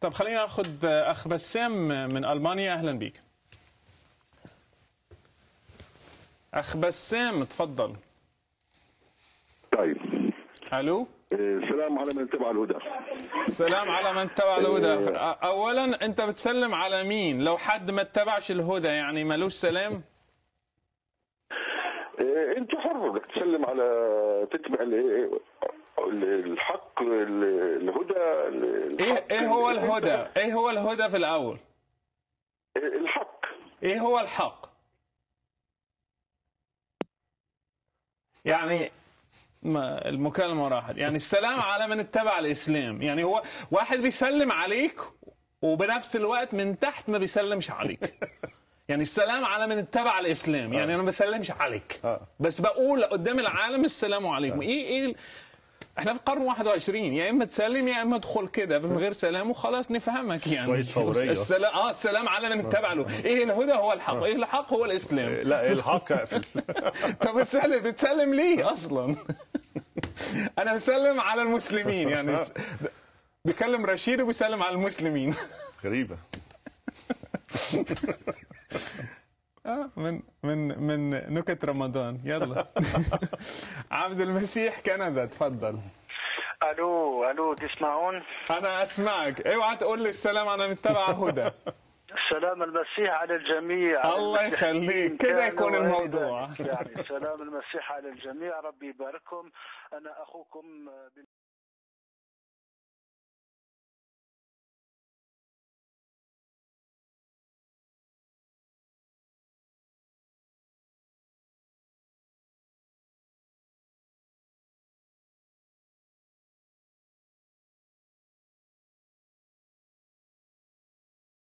طب خلينا ناخذ اخ بسام من ألمانيا. أهلا بك اخ بسام تفضل. طيب. ألو؟ السلام على من تبع الهدى. سلام على من اتبع الهدى. اولا أنت بتسلم على مين؟ لو حد ما اتبعش الهدى يعني ملوش سلام؟ إيه، أنت حر بدك تسلم على تتبع الحق ال- الهدى ال- إيه الحق إيه هو الهدى؟ إيه هو الهدى في الأول؟ الحق. إيه هو الحق؟ يعني ما المكالمة راحت. يعني السلام على من اتبع الإسلام. يعني هو واحد بيسلم عليك وبنفس الوقت من تحت ما بيسلمش عليك. يعني السلام على من اتبع الإسلام. يعني أنا ما بسلمش عليك. آه. بس بقول قدام العالم السلام عليكم. إيه إيه ال- إحنا في القرن 21 يا إما تسلم يا إما ادخل كده من غير سلام وخلاص نفهمك يعني. شوية فورية. السلام آه السلام على من اتبع له. إيه الهدى؟ هو الحق. إيه الحق؟ هو الإسلام. لا الحق؟ في طب بتسلم بتسلم ليه أصلا؟ أنا بسلم على المسلمين يعني. س- بيكلم رشيد وبيسلم على المسلمين. غريبة. آه من من من نكت رمضان. يلا. عبد المسيح كندا تفضل. ألو ألو تسمعون؟ أنا أسمعك. اوعى تقول لي السلام على متبع هدى. سلام المسيح على الجميع. الله يخليك، كده كانوا يكون. الموضوع. يعني سلام المسيح على الجميع. ربي يبارككم. أنا أخوكم